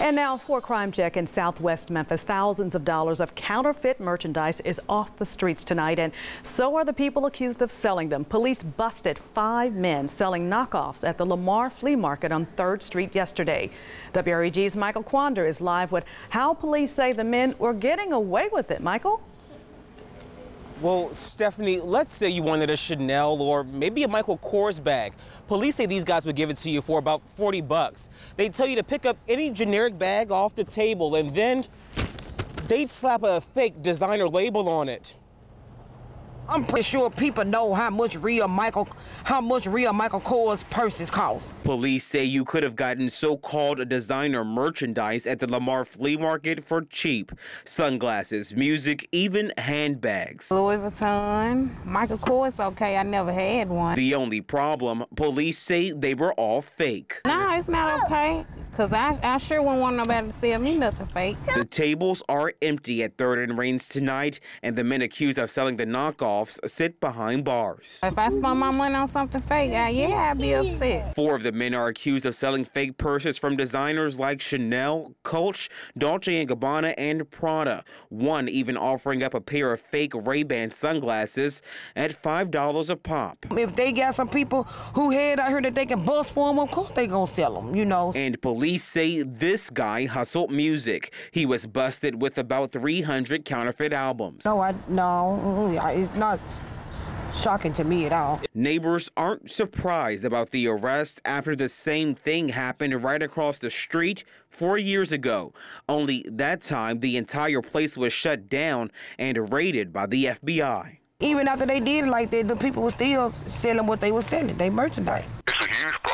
And now for Crime Check in Southwest Memphis, thousands of dollars of counterfeit merchandise is off the streets tonight, and so are the people accused of selling them. Police busted five men selling knockoffs at the Lamar Flea Market on 3rd Street yesterday. WREG's Michael Quander is live with how police say the men were getting away with it. Michael? Well, Stephanie, let's say you wanted a Chanel or maybe a Michael Kors bag. Police say these guys would give it to you for about 40 bucks. They tell you to pick up any generic bag off the table and then they'd slap a fake designer label on it. I'm pretty sure people know how much real Michael, how much real Michael Kors purses cost. Police say you could have gotten so-called designer merchandise at the Lamar Flea Market for cheap. Sunglasses, music, even handbags. Louis Vuitton, Michael Kors, okay, I never had one. The only problem, police say they were all fake. No, it's not okay. Cause I, I sure wouldn't want nobody to sell me nothing fake. The tables are empty at Third and Rains tonight, and the men accused of selling the knockoffs sit behind bars. If I spend my money on something fake, I, yeah, I'd be upset. Four of the men are accused of selling fake purses from designers like Chanel, Coach, Dolce & Gabbana, and Prada. One even offering up a pair of fake Ray-Ban sunglasses at $5 a pop. If they got some people who head out here that they can bust for them, of course they gonna sell them, you know. And police Police say this guy hustled music. He was busted with about 300 counterfeit albums. No, I no, mm, it's not shocking to me at all. Neighbors aren't surprised about the arrest after the same thing happened right across the street four years ago. Only that time, the entire place was shut down and raided by the FBI. Even after they did it like that, the people were still selling what they were selling, they merchandise. It's a huge problem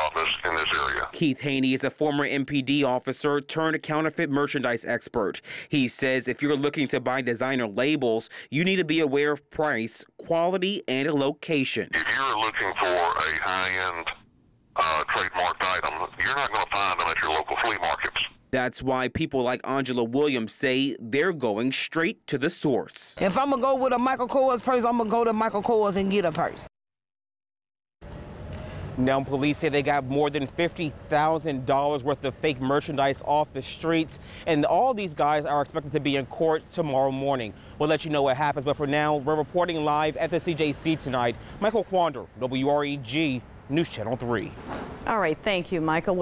in this area. Keith Haney is a former MPD officer turned counterfeit merchandise expert. He says if you're looking to buy designer labels, you need to be aware of price, quality, and location. If you're looking for a high-end uh, trademarked item, you're not going to find them at your local flea markets. That's why people like Angela Williams say they're going straight to the source. If I'm going to go with a Michael Kors purse, I'm going to go to Michael Kors and get a purse. Now, police say they got more than $50,000 worth of fake merchandise off the streets, and all these guys are expected to be in court tomorrow morning. We'll let you know what happens, but for now, we're reporting live at the CJC tonight. Michael Quander, WREG, News Channel 3. All right, thank you, Michael.